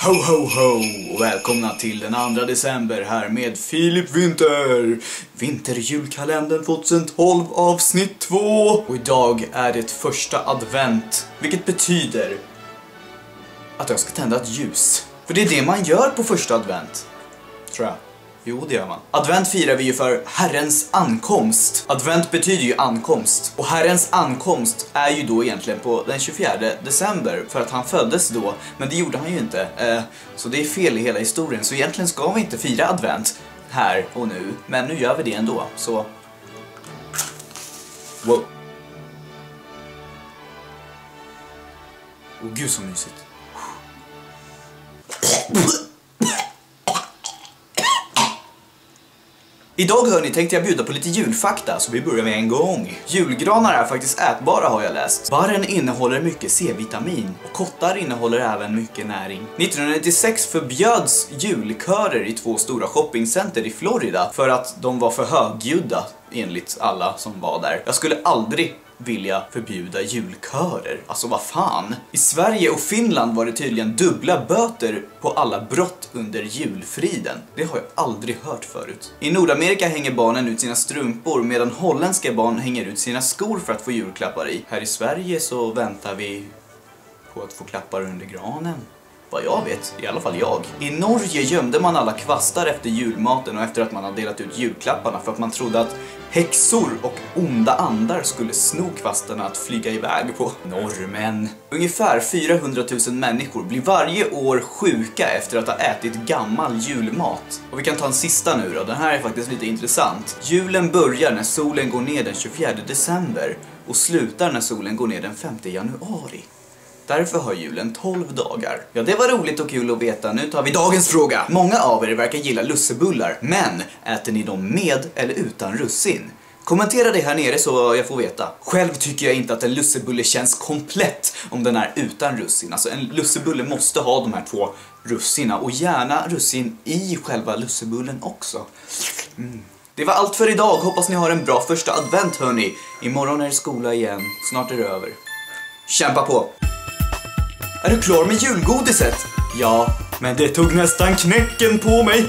Ho, ho, ho! Och välkomna till den 2 december här med Filip Winter. Vinterjulkalendern 2012 avsnitt 2. Och idag är det första advent, vilket betyder att jag ska tända ett ljus. För det är det man gör på första advent, tror jag. Jo, det gör man. Advent firar vi ju för Herrens ankomst. Advent betyder ju ankomst. Och Herrens ankomst är ju då egentligen på den 24 december, för att han föddes då. Men det gjorde han ju inte. Eh, så det är fel i hela historien. Så egentligen ska vi inte fira advent här och nu. Men nu gör vi det ändå, så... Wow. Åh gud så mysigt. Idag hörni tänkte jag bjuda på lite julfakta, så vi börjar med en gång. Julgranar är faktiskt ätbara har jag läst. Barren innehåller mycket C-vitamin och kottar innehåller även mycket näring. 1996 förbjöds julkörer i två stora shoppingcenter i Florida för att de var för högljudda enligt alla som var där. Jag skulle aldrig vilja förbjuda julkörer. Alltså vad fan? I Sverige och Finland var det tydligen dubbla böter på alla brott under julfriden. Det har jag aldrig hört förut. I Nordamerika hänger barnen ut sina strumpor medan holländska barn hänger ut sina skor för att få julklappar i. Här i Sverige så väntar vi på att få klappar under granen. Vad jag vet, i alla fall jag. I Norge gömde man alla kvastar efter julmaten och efter att man hade delat ut julklapparna för att man trodde att häxor och onda andar skulle sno kvastarna att flyga iväg på. Norrmän. Ungefär 400 000 människor blir varje år sjuka efter att ha ätit gammal julmat. Och vi kan ta en sista nu då, den här är faktiskt lite intressant. Julen börjar när solen går ner den 24 december och slutar när solen går ner den 5 januari. Därför har julen 12 dagar. Ja, det var roligt och kul att veta. Nu tar vi dagens fråga. Många av er verkar gilla lussebullar, men äter ni dem med eller utan russin? Kommentera det här nere så jag får veta. Själv tycker jag inte att en lussebulle känns komplett om den är utan russin. Alltså en lussebulle måste ha de här två russina och gärna russin i själva lussebullen också. Mm. Det var allt för idag. Hoppas ni har en bra första advent hörni. Imorgon är det skola igen. Snart är det över. Kämpa på! Är du klar med julgodiset? Ja, men det tog nästan knäcken på mig.